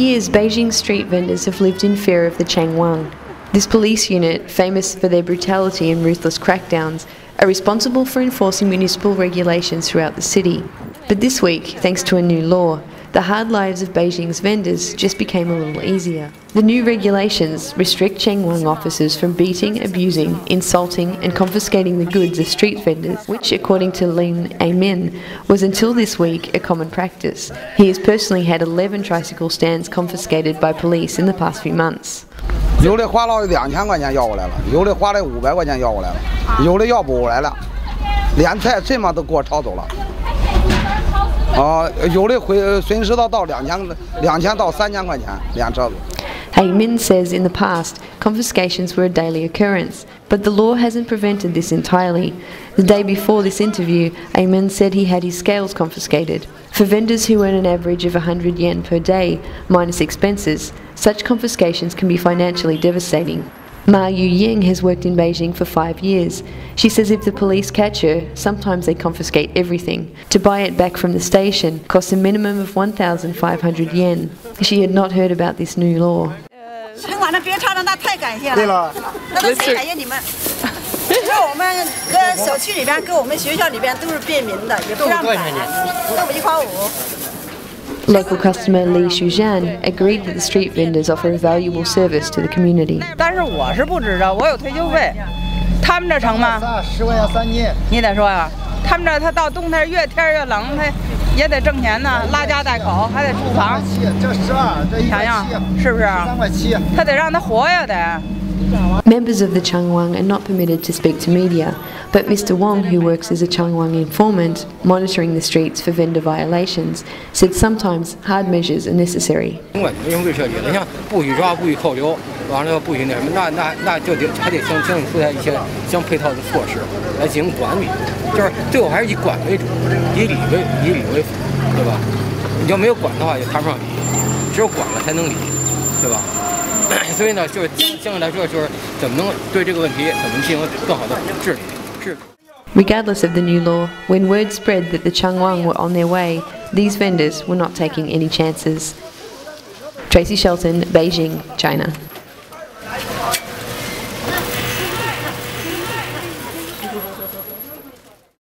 years, Beijing street vendors have lived in fear of the Chengguan. This police unit, famous for their brutality and ruthless crackdowns, are responsible for enforcing municipal regulations throughout the city. But this week, thanks to a new law, the hard lives of Beijing's vendors just became a little easier. The new regulations restrict Chengguan officers from beating, abusing, insulting, and confiscating the goods of street vendors, which, according to Lin Amin, was until this week a common practice. He has personally had 11 tricycle stands confiscated by police in the past few months. 有的花了两千块钱要过来了，有的花了五百块钱要过来了，有的要不过来了，连菜什么都给我抄走了。啊、呃，有的回损失到到两千两千到三千块钱辆车子。Haymin says in the past, confiscations were a daily occurrence, but the law hasn't prevented this entirely. The day before this interview, Amin said he had his scales confiscated. For vendors who earn an average of 100 yuan per day, minus expenses, such confiscations can be financially devastating. Ma Yu Ying has worked in Beijing for five years. She says if the police catch her, sometimes they confiscate everything. To buy it back from the station costs a minimum of 1,500 yuan. She had not heard about this new law. 那我们跟小区里边，跟我们学校里边都是便民的，也不让改，都五一花五。Local customer Li Shuzhan agreed that the street vendors offer a valuable service to the community. 但是我是不知道，我有退休费，他们这成吗？十块钱三斤。你得说呀，他们这他到冬天越天越冷，他也得挣钱呢，拉家带口还得住房。这十二，这一想想是不是？三块七。他得让他活呀得。Members of the Chengguan are not permitted to speak to media, but Mr Wong, who works as a Chengguan informant, monitoring the streets for vendor violations, said sometimes hard measures are necessary. 不许抓，不许扣留，完了不许那什么，那那那就得还得相相应出台一些相配套的措施来进行管理，就是最后还是以管为主，以理为以理为辅，对吧？你要没有管的话，也谈不上理，只有管了才能理，对吧？Regardless of the new law, when word spread that the Chengguan were on their way, these vendors were not taking any chances. Tracey Shelton, Beijing, China.